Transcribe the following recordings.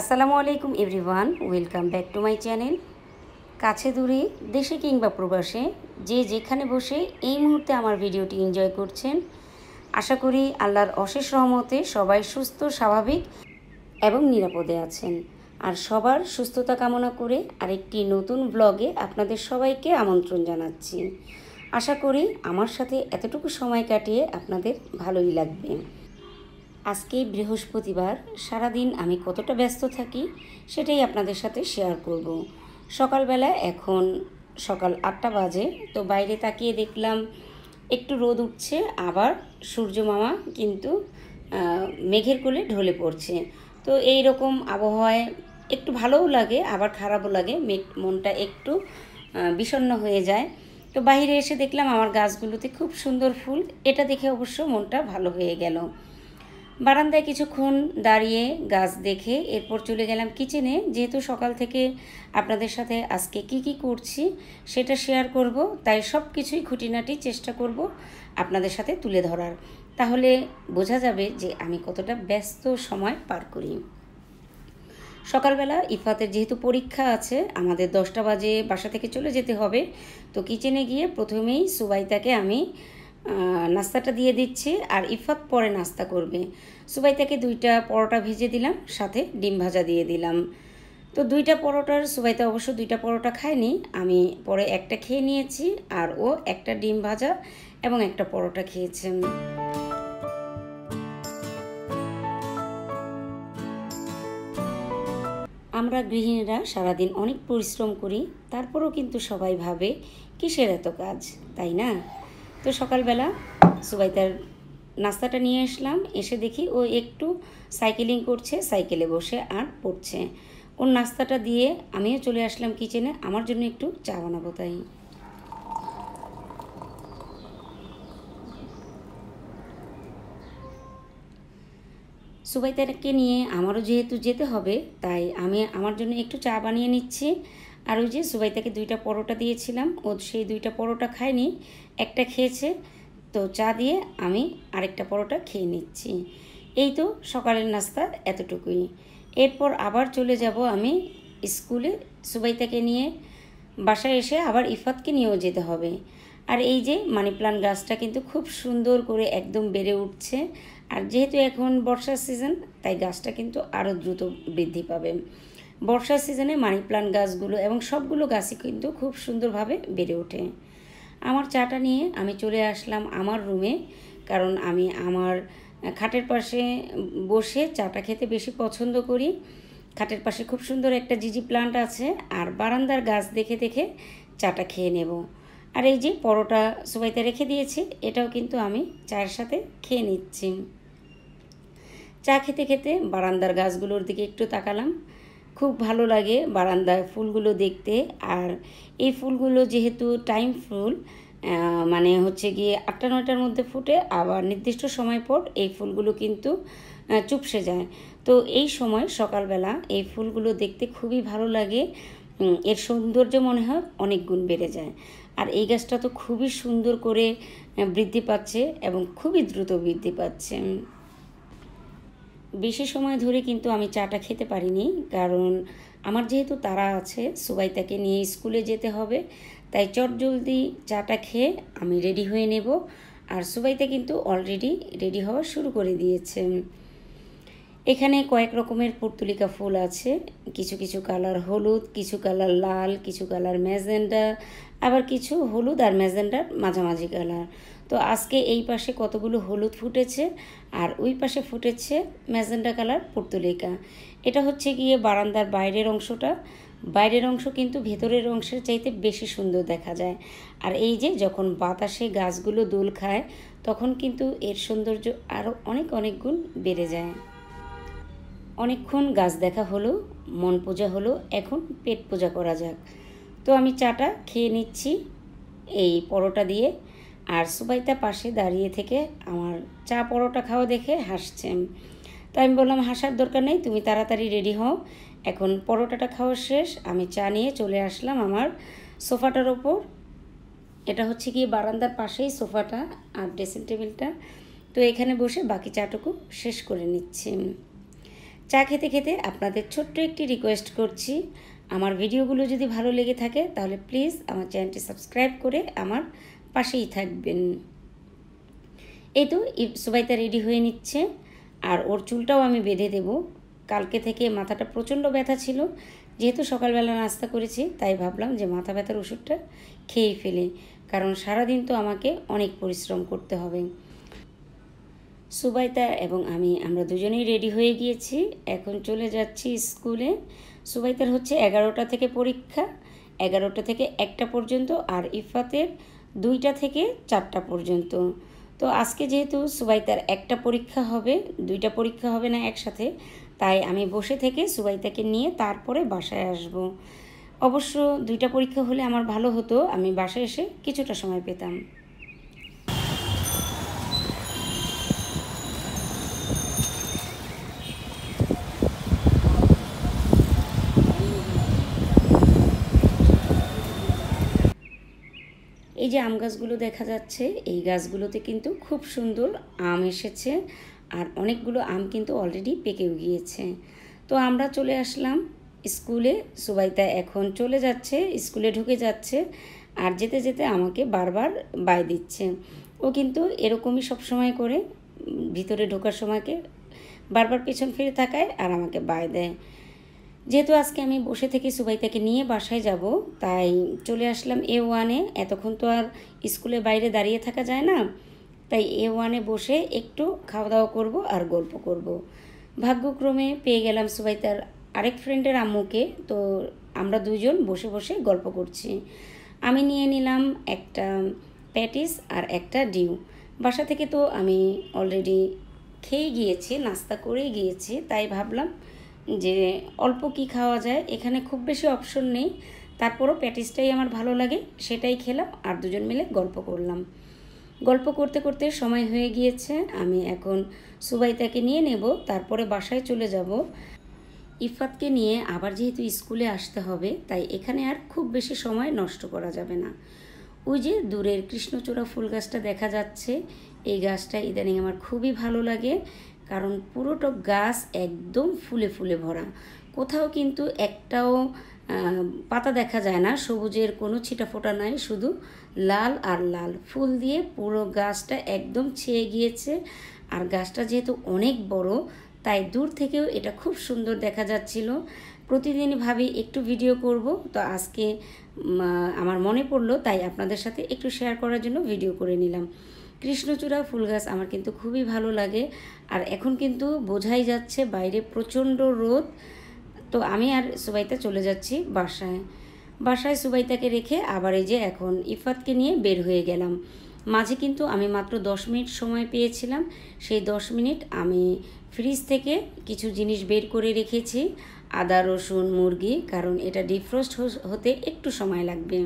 আসসালামু আলাইকুম everyone, welcome back to my channel. কাছে দূরে, দেশে কিংবা প্রবাসে, যে যেখানে বসে এই মুহূর্তে আমার ভিডিওটি এনজয় করছেন, আশা করি আল্লাহর অশেষ রহমতে সবাই সুস্থ, স্বাভাবিক এবং নিরাপদে আছেন। আর সবার সুস্থতা কামনা করে আরেকটি নতুন ব্লগে আপনাদের সবাইকে আমন্ত্রণ জানাচ্ছি। আশা করি আমার সাথে এতটুকু সময় কাটিয়ে আপনাদের ভালোই লাগবে। আজকে বৃহস্পতিবার, সারাদিন আমি কতটা ব্যস্ত থাকি সেটাই আপনাদের সাথে শেয়ার করব। সকালবেলা এখন সকাল আটটা বাজে, তো বাইরে তাকিয়ে দেখলাম একটু রোদ উঠছে, আবার সূর্য মামা কিন্তু মেঘের কোলে ঢলে পড়ছে। তো এই রকম আবহাওয়ায় একটু ভালোও লাগে, আবার খারাপও লাগে মনটা একটু বিষণ্ণ হয়ে যায়। তো বাইরে এসে দেখলাম আমার গাছগুলোতে খুব সুন্দর ফুল, এটা দেখে অবশ্য মনটা ভালো হয়ে গেল। বারান্দায় কিছুক্ষণ দাঁড়িয়ে গাছ দেখে এরপর চলে গেলাম কিচেনে যেহেতু সকাল থেকে আপনাদের সাথে আজকে কি কি করছি সেটা শেয়ার করব, তাই সব কিছুই খুঁটিনাটি চেষ্টা করব আপনাদের সাথে তুলে ধরার। তাহলে বোঝা যাবে যে আমি কতটা ব্যস্ত সময় পার করি। সকালবেলা ইফাতের যেহেতু পরীক্ষা আছে, আমাদের দশটা বাজে বাসা থেকে চলে যেতে হবে। তো কিচেনে গিয়ে প্রথমেই সুবাইতাকে আমি নাস্তাটা দিয়ে দিচ্ছি আর ইফাত পরে নাস্তা করবে। সুবাইতাকে দুইটা পরোটা ভেজে দিলাম, সাথে ডিম ভাজা দিয়ে দিলাম। তো দুইটা পরোটার, সুবাইতা অবশ্য দুইটা পরোটা খায়নি, আমি পরে একটা খেয়ে নিয়েছি আর ও একটা ডিম ভাজা এবং একটা পরোটা খেয়েছে। আমরা গৃহিণীরা সারাদিন অনেক পরিশ্রম করি, তারপরেও কিন্তু সবাই ভাবে, কিসের এত কাজ, তাই না? তো সকালবেলা সুবাইতার নাস্তাটা নিয়ে আসলাম। এসে দেখি ও একটু সাইকেলিং করছে, সাইকেলে বসে আর পড়ছে। ওর নাস্তাটা দিয়ে আমিও চলে আসলাম কিচেনে। আমার জন্য একটু চা বানাবো তাই। সুবাইতাকে নিয়ে আমারও যেহেতু যেতে হবে, তাই আমি আমার জন্য একটু চা বানিয়ে নিচ্ছি। আর ওই যে সুবাইতাকে দুইটা পরোটা দিয়েছিলাম, ও সেই দুইটা পরোটা খায়নি, একটা খেয়েছে। তো চা দিয়ে আমি আরেকটা পরোটা খেয়ে নিচ্ছি। এই তো সকালের নাস্তা এতটুকুই। এরপর আবার চলে যাব আমি স্কুলে সুবাইতাকে নিয়ে। বাসায় এসে আবার ইফাতকে নিয়েও যেতে হবে। আর এই যে মানি প্লান্ট গাছটা কিন্তু খুব সুন্দর করে একদম বেড়ে উঠছে। আর যেহেতু এখন বর্ষার সিজন, তাই গাছটা কিন্তু আরও দ্রুত বৃদ্ধি পাবে। বর্ষার সিজনে মানি প্লান্ট গাছগুলো এবং সবগুলো গাছই কিন্তু খুব সুন্দরভাবে বেড়ে ওঠে। আমার চাটা নিয়ে আমি চলে আসলাম আমার রুমে কারণ আমি আমার খাটের পাশে বসে চাটা খেতে বেশি পছন্দ করি। খাটের পাশে খুব সুন্দর একটা জিজি প্লান্ট আছে, আর বারান্দার গাছ দেখে দেখে চাটা খেয়ে নেব। আর এই যে পরোটা সবাইতে রেখে দিয়েছি, এটাও কিন্তু আমি চায়ের সাথে খেয়ে নিচ্ছি। চা খেতে খেতে বারান্দার গাছগুলোর দিকে একটু তাকালাম। খুব ভালো লাগে বারান্দায় ফুলগুলো দেখতে। আর এই ফুলগুলো যেহেতু টাইম ফুল মানে হচ্ছে গিয়ে আটটা নয়টার মধ্যে ফুটে, আবার নির্দিষ্ট সময় পর এই ফুলগুলো কিন্তু চুপসে যায়। তো এই সময় সকালবেলা এই ফুলগুলো দেখতে খুবই ভালো লাগে। এর সৌন্দর্য মনে হয় অনেক গুণ বেড়ে যায়। আর এই গাছটা তো খুবই সুন্দর করে বৃদ্ধি পাচ্ছে এবং খুবই দ্রুত বৃদ্ধি পাচ্ছে। বেশি সময় ধরে কিন্তু আমি চাটা খেতে পারিনি, কারণ আমার যেহেতু তারা আছে, সুবাইতাকে নিয়ে স্কুলে যেতে হবে, তাই চটজলদি চাটা খেয়ে আমি রেডি হয়ে নেব। আর সুবাইতা কিন্তু অলরেডি রেডি হওয়া শুরু করে দিয়েছে। এখানে কয়েক রকমের পর্তুলিকা ফুল আছে, কিছু কিছু কালার হলুদ, কিছু কালার লাল, কিছু কালার ম্যাজেন্ডা, আবার কিছু হলুদ আর ম্যাজেন্ডার মাঝামাঝি কালার। তো আজকে এই পাশে কতগুলো হলুদ ফুটেছে আর ওই পাশে ফুটেছে ম্যাজেন্ডা কালার পর্তুলিকা। এটা হচ্ছে গিয়ে বারান্দার বাইরের অংশটা। বাইরের অংশ কিন্তু ভেতরের অংশের চাইতে বেশি সুন্দর দেখা যায়। আর এই যে যখন বাতাসে গাছগুলো দোল খায়, তখন কিন্তু এর সৌন্দর্য আরও অনেক অনেক গুণ বেড়ে যায়। অনেকক্ষণ গাছ দেখা হলো, মন পূজা হলো, এখন পেট পূজা করা যাক। তো আমি চাটা খেয়ে নিচ্ছি, এই পরোটা দিয়ে। আর সুবাইতা পাশে দাঁড়িয়ে থেকে আমার চা পরোটা খাওয়া দেখে হাসছে। তো আমি বললাম, হাসার দরকার নেই, তুমি তাড়াতাড়ি রেডি হও। এখন পরোটাটা খাওয়া শেষ। আমি চা নিয়ে চলে আসলাম আমার সোফাটার ওপর। এটা হচ্ছে কি বারান্দার পাশেই সোফাটা আর ড্রেসিং টেবিলটা। তো এখানে বসে বাকি চাটুকু শেষ করে নিচ্ছি। চা খেতে খেতে আপনাদের ছোট্ট একটি রিকোয়েস্ট করছি। আমার ভিডিওগুলো যদি ভালো লেগে থাকে, তাহলে প্লিজ আমার চ্যানেলটি সাবস্ক্রাইব করে আমার পাশেই থাকবেন। এই তো সুবাইতা রেডি হয়ে নিচ্ছে। আর ওর চুলটাও আমি বেঁধে দেব। কালকে থেকে মাথাটা প্রচণ্ড ব্যথা ছিল। যেহেতু সকালবেলা নাস্তা করেছি, তাই ভাবলাম যে মাথা ব্যথার ওষুধটা খেয়েই ফেলে। কারণ সারাদিন তো আমাকে অনেক পরিশ্রম করতে হবে। সুবাইতা এবং আমি, আমরা দুজনেই রেডি হয়ে গিয়েছি। এখন চলে যাচ্ছি স্কুলে সুবাইতার হচ্ছে এগারোটা থেকে পরীক্ষা। এগারোটা থেকে একটা পর্যন্ত আর ইফাতের দুইটা থেকে চারটা পর্যন্ত। তো আজকে যেহেতু সুবাইতার একটা পরীক্ষা হবে, দুইটা পরীক্ষা হবে না একসাথে, তাই আমি বসে থেকে সুবাইতাকে নিয়ে তারপরে বাসায় আসব। অবশ্য দুইটা পরীক্ষা হলে আমার ভালো হতো, আমি বাসায় এসে কিছুটা সময় পেতাম। এই যে আম গাছগুলো দেখা যাচ্ছে, এই গাছগুলোতে কিন্তু খুব সুন্দর আম এসেছে আর অনেকগুলো আম কিন্তু অলরেডি পেকেও গিয়েছে। তো আমরা চলে আসলাম স্কুলে, সুবাইতা এখন চলে যাচ্ছে, স্কুলে ঢুকে যাচ্ছে আর যেতে যেতে আমাকে বারবার বাই দিচ্ছে। ও কিন্তু এরকমই সবসময় করে, ভিতরে ঢোকার সময়কে বারবার পেছন ফিরে থাকায় আর আমাকে বাই দেয়। যেহেতু আজকে আমি বসে থেকে সুবাইতাকে নিয়ে বাসায় যাব, তাই চলে আসলাম এ। ওয়ানে এতক্ষণ তো আর স্কুলে বাইরে দাঁড়িয়ে থাকা যায় না। তাই এ ওয়ানে বসে একটু খাওয়া দাওয়া করব আর গল্প করব। ভাগ্যক্রমে পেয়ে গেলাম সুবাইতার আরেক ফ্রেন্ডের আম্মুকে। তো আমরা দুজন বসে বসে গল্প করছি। আমি নিয়ে নিলাম একটা প্যাটিস আর একটা ডিউ। বাসা থেকে তো আমি অলরেডি খেয়ে গিয়েছি, নাস্তা করেই গিয়েছি, তাই ভাবলাম যে অল্প কি খাওয়া যায়, এখানে খুব বেশি অপশন নেই। তারপরও প্যাটিসটাই আমার ভালো লাগে, সেটাই খেলাম আর দুজন মিলে গল্প করলাম। গল্প করতে করতে সময় হয়ে গিয়েছে, আমি এখন সুবাইতাকে নিয়ে নেব, তারপরে বাসায় চলে যাব। ইফাতকে নিয়ে আবার যেহেতু স্কুলে আসতে হবে, তাই এখানে আর খুব বেশি সময় নষ্ট করা যাবে না। ওই যে দূরের কৃষ্ণচূড়া ফুল গাছটা দেখা যাচ্ছে, এই গাছটা ইদানিং আমার খুবই ভালো লাগে। কারণ পুরোটা গাছ একদম ফুলে ফুলে ভরা। কোথাও কিন্তু একটাও পাতা দেখা যায় না, সবুজের কোনো ছিটা ফোটা নাই, শুধু লাল আর লাল। ফুল দিয়ে পুরো গাছটা একদম ছেয়ে গিয়েছে। আর গাছটা যেহেতু অনেক বড়, তাই দূর থেকেও এটা খুব সুন্দর দেখা যাচ্ছিল। প্রতিদিনই ভাবি একটু ভিডিও করব, তো আজকে আমার মনে পড়ল, তাই আপনাদের সাথে একটু শেয়ার করার জন্য ভিডিও করে নিলাম। কৃষ্ণচূড়া ফুল গাছ আমার কিন্তু খুবই ভালো লাগে। আর এখন কিন্তু বোঝাই যাচ্ছে বাইরে প্রচণ্ড রোদ। তো আমি আর সুবাইতা চলে যাচ্ছি বাসায়। বাসায় সুবাইতাকে রেখে আবার এই যে এখন ইফাতকে নিয়ে বের হয়ে গেলাম। মাঝে কিন্তু আমি মাত্র দশ মিনিট সময় পেয়েছিলাম। সেই দশ মিনিট আমি ফ্রিজ থেকে কিছু জিনিস বের করে রেখেছি। আদা, রসুন, মুরগি, কারণ এটা ডিফ্রোস্ট হতে একটু সময় লাগবে।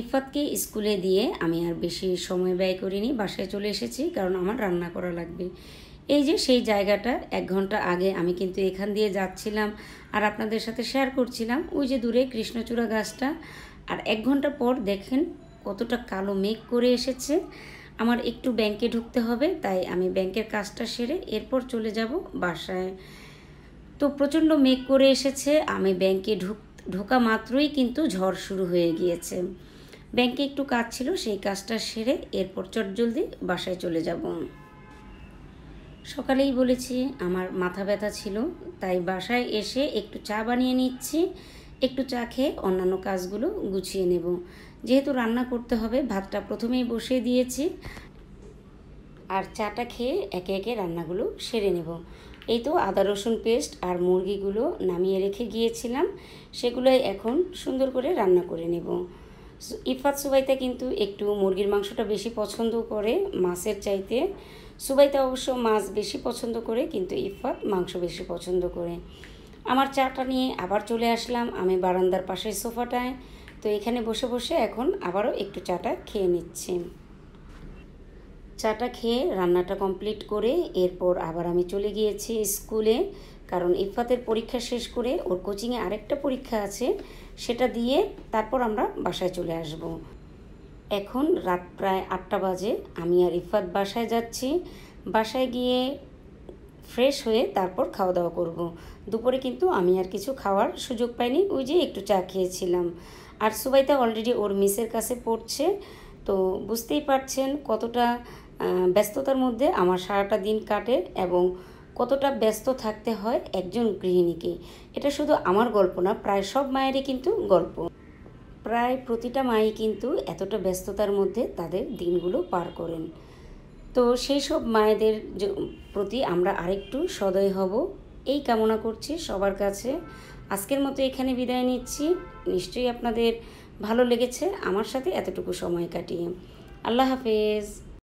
ইফাতকে স্কুলে দিয়ে আমি আর বেশি সময় ব্যয় করিনি, বাসায় চলে এসেছি কারণ আমার রান্না করা লাগবে। এই যে সেই জায়গাটা, এক ঘণ্টা আগে আমি কিন্তু এখান দিয়ে যাচ্ছিলাম আর আপনাদের সাথে শেয়ার করছিলাম। ওই যে দূরে কৃষ্ণচূড়া গাছটা আর এক ঘণ্টা পর দেখেন কতটা কালো মেঘ করে এসেছে। আমার একটু ব্যাংকে ঢুকতে হবে, তাই আমি ব্যাংকের কাজটা সেরে এরপর চলে যাব বাসায়। তো প্রচণ্ড মেঘ করে এসেছে, আমি ব্যাংকে ঢুক, ঢোকা মাত্রই কিন্তু ঝড় শুরু হয়ে গিয়েছে। ব্যাংকে একটু কাজ ছিল, সেই কাজটা সেরে এরপর চটজলদি বাসায় চলে যাব। সকালেই বলেছি, আমার মাথা ব্যথা ছিল, তাই বাসায় এসে একটু চা বানিয়ে নিচ্ছি, একটু চা খেয়ে অন্যান্য কাজগুলো গুছিয়ে নেব। যেহেতু রান্না করতে হবে, ভাতটা প্রথমেই বসিয়ে দিয়েছি আর চাটা খেয়ে একে একে রান্নাগুলো সেরে নেব। এই তো আদা, রসুন পেস্ট আর মুরগিগুলো নামিয়ে রেখে গিয়েছিলাম, সেগুলোই এখন সুন্দর করে রান্না করে নেব। ইফাত সুবাইতা কিন্তু একটু মুরগির মাংসটা বেশি পছন্দ করে, মাছের চাইতে সুবাইতা অবশ্য মাছ বেশি পছন্দ করে, কিন্তু ইফাত মাংস বেশি পছন্দ করে। আমার চাটা নিয়ে আবার চলে আসলাম, আমি বারান্দার পাশের সোফাটায়। তো এখানে বসে বসে এখন আবারও একটু চাটা খেয়ে নিচ্ছি। চাটা খেয়ে রান্নাটা কমপ্লিট করে এরপর আবার আমি চলে গিয়েছি স্কুলে, কারণ ইফাতের পরীক্ষা শেষ করে ওর কোচিংয়ে আরেকটা পরীক্ষা আছে। সেটা দিয়ে তারপর আমরা বাসায় চলে আসব। এখন রাত প্রায় আটটা বাজে, আমি আর ইফাত বাসায় যাচ্ছি। বাসায় গিয়ে ফ্রেশ হয়ে তারপর খাওয়া দাওয়া করব। দুপুরে কিন্তু আমি আর কিছু খাওয়ার সুযোগ পাইনি, ওই যে একটু চা খেয়েছিলাম। আর সুবাইতা অলরেডি ওর মিসের কাছে পড়ছে, তো বুঝতেই পারছেন কতটা ব্যস্ততার মধ্যে আমার সারাটা দিন কাটে এবং কতটা ব্যস্ত থাকতে হয় একজন গৃহিণীকে? এটা শুধু আমার গল্প না, প্রায় সব মায়েরই কিন্তু গল্প। প্রায় প্রতিটা মাই কিন্তু এতটা ব্যস্ততার মধ্যে তাদের দিনগুলো পার করেন। তো সেই সব মায়েদের প্রতি আমরা আরেকটু সদয় হব। এই কামনা করছি সবার কাছে। আজকের মতো এখানে বিদায় নিচ্ছি। নিশ্চয়ই আপনাদের ভালো লেগেছে আমার সাথে এতটুকু সময় কাটিয়ে। আল্লাহ হাফেজ।